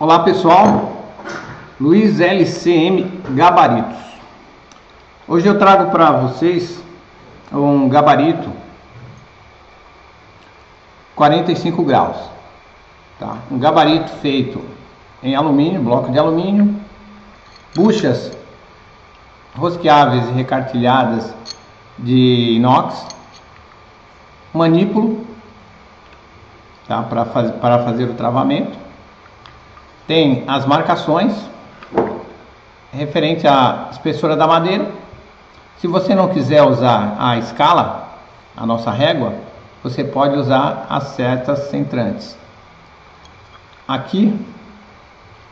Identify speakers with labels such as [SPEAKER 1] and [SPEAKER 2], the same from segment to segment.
[SPEAKER 1] Olá pessoal, Luiz LCM Gabaritos. Hoje eu trago para vocês um gabarito 45 graus, tá? Um gabarito feito em alumínio, bloco de alumínio, buchas rosqueáveis e recartilhadas de inox, manípulo, tá? Para faz, para fazer o travamento tem as marcações referente à espessura da madeira. Se você não quiser usar a escala, a nossa régua, você pode usar as setas centrantes. Aqui,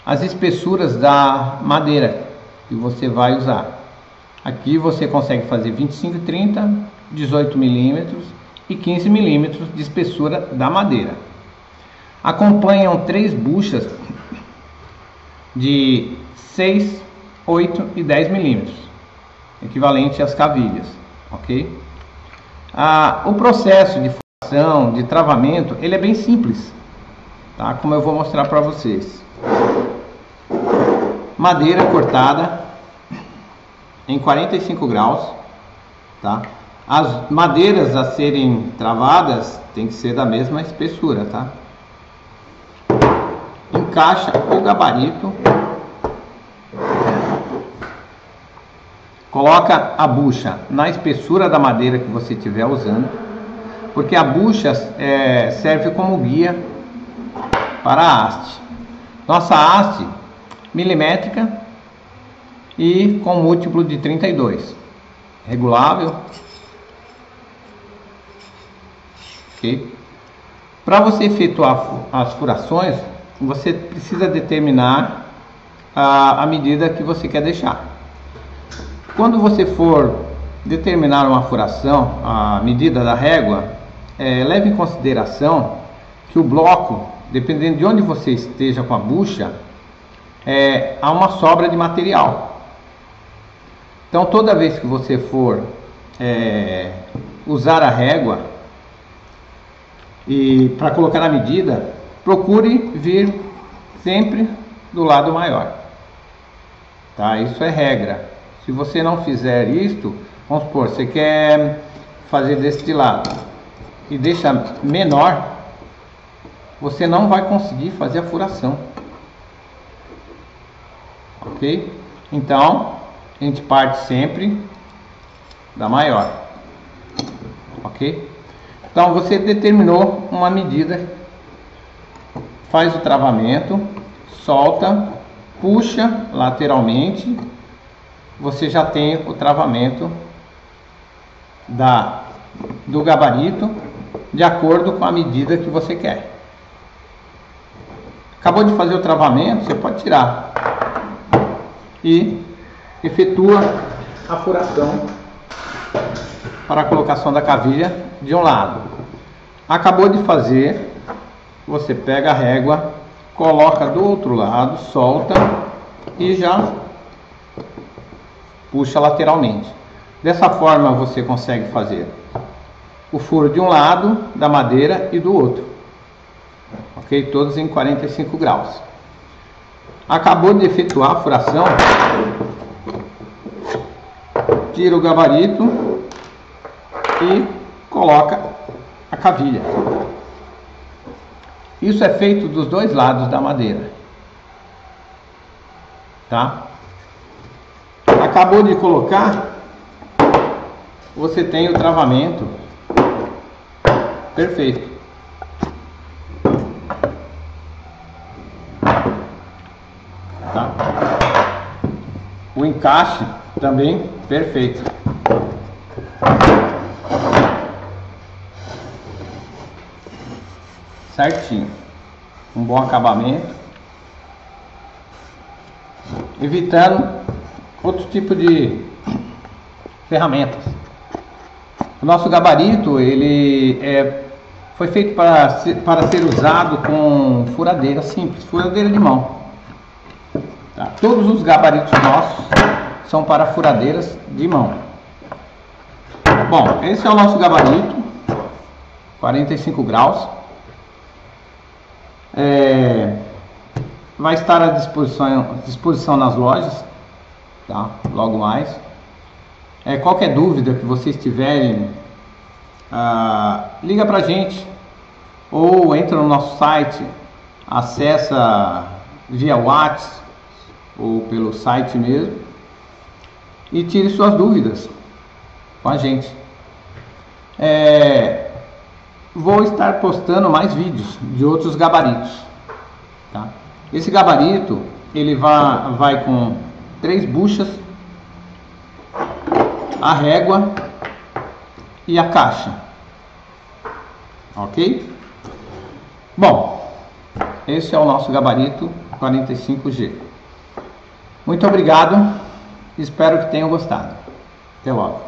[SPEAKER 1] as espessuras da madeira que você vai usar. Aqui você consegue fazer 25, 30, 18 milímetros e 15 milímetros de espessura da madeira. Acompanham três buchas de 6, 8 e 10 milímetros, equivalente às cavilhas, ok? Ah, o processo de formação, de travamento, ele é bem simples, tá? Como eu vou mostrar para vocês. Madeira cortada em 45 graus, tá? As madeiras a serem travadas tem que ser da mesma espessura, tá? Encaixa o gabarito, coloca a bucha na espessura da madeira que você estiver usando, porque a bucha é, serve como guia para a haste. Nossa haste milimétrica e com múltiplo de 32, regulável. Ok? Para você efetuar as furações, você precisa determinar a, a medida que você quer deixar. Quando você for determinar uma furação, a medida da régua, é, leve em consideração que o bloco, dependendo de onde você esteja com a bucha, é, há uma sobra de material. Então, toda vez que você for é, usar a régua e para colocar a medida, procure vir sempre do lado maior. Tá? Isso é regra. Se você não fizer isto, vamos supor, você quer fazer deste lado e deixa menor, você não vai conseguir fazer a furação. Ok? Então, a gente parte sempre da maior. Ok? Então, você determinou uma medida faz o travamento, solta, puxa lateralmente, você já tem o travamento da, do gabarito de acordo com a medida que você quer. Acabou de fazer o travamento, você pode tirar e efetua a furação para a colocação da cavilha de um lado. Acabou de fazer você pega a régua, coloca do outro lado, solta e já puxa lateralmente. Dessa forma você consegue fazer o furo de um lado da madeira e do outro. Ok? Todos em 45 graus. Acabou de efetuar a furação, tira o gabarito e coloca a cavilha. Isso é feito dos dois lados da madeira. Tá? Acabou de colocar, você tem o travamento perfeito. Tá? O encaixe também perfeito. Certinho. Um bom acabamento. Evitando outro tipo de ferramentas. O nosso gabarito ele é, foi feito para ser, para ser usado com furadeira simples, furadeira de mão. Tá? Todos os gabaritos nossos são para furadeiras de mão. Bom, esse é o nosso gabarito, 45 graus. É, vai estar à disposição, disposição nas lojas, tá? Logo mais. É, qualquer dúvida que vocês tiverem, ah, liga pra gente ou entra no nosso site, acessa via WhatsApp ou pelo site mesmo e tire suas dúvidas com a gente. É, vou estar postando mais vídeos de outros gabaritos. Tá? Esse gabarito ele vai, vai com três buchas, a régua e a caixa. Ok? Bom, esse é o nosso gabarito 45G. Muito obrigado, espero que tenham gostado. Até logo.